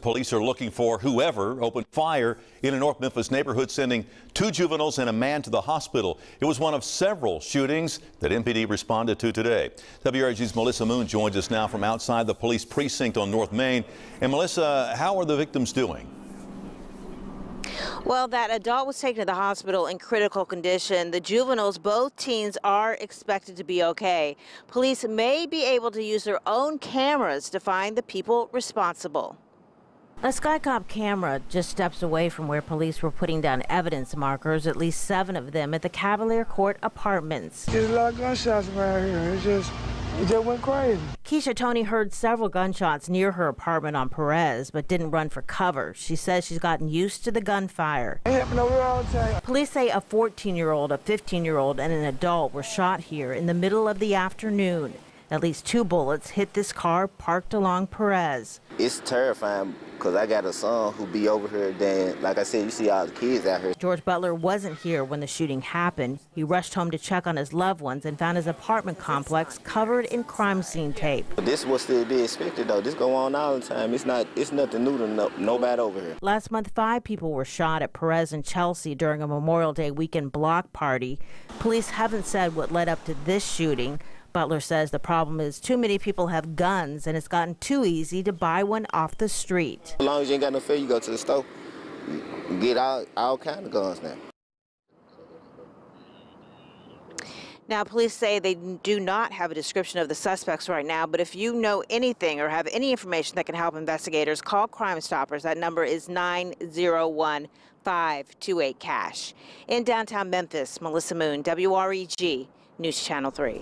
Police are looking for whoever opened fire in a North Memphis neighborhood, sending two juveniles and a man to the hospital. It was one of several shootings that MPD responded to today. WREG's Melissa Moon joins us now from outside the police precinct on North Main. And Melissa, how are the victims doing? Well, that adult was taken to the hospital in critical condition. The juveniles, both teens, are expected to be okay. Police may be able to use their own cameras to find the people responsible. A Skycop camera just steps away from where police were putting down evidence markers, at least seven of them at the Cavalier Court Apartments. There's a lot of gunshots around here. It just, it just went crazy. Keisha Tony heard several gunshots near her apartment on Perez, but didn't run for cover. She says she's gotten used to the gunfire. It happened over all the time. Police say a 14-year-old, a 15-year-old, and an adult were shot here in the middle of the afternoon. At least two bullets hit this car parked along Perez. It's terrifying because I got a son who be over here. Then, like I said, you see all the kids out here. George Butler wasn't here when the shooting happened. He rushed home to check on his loved ones and found his apartment complex covered in crime scene tape. But this was still be expected though. This go on all the time. It's not. It's nothing new to no, nobody over here. Last month, five people were shot at Perez and Chelsea during a Memorial Day weekend block party. Police haven't said what led up to this shooting. Butler says the problem is too many people have guns and it's gotten too easy to buy one off the street. As long as you ain't got no fear, you go to the store, get all, all kind of guns now. Now, police say they do not have a description of the suspects right now, but if you know anything or have any information that can help investigators, call Crime Stoppers. That number is 901 528 CASH. In downtown Memphis, Melissa Moon, WREG, News Channel 3.